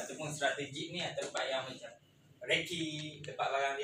ataupun strategik ni tempat yang macam reki tempat barang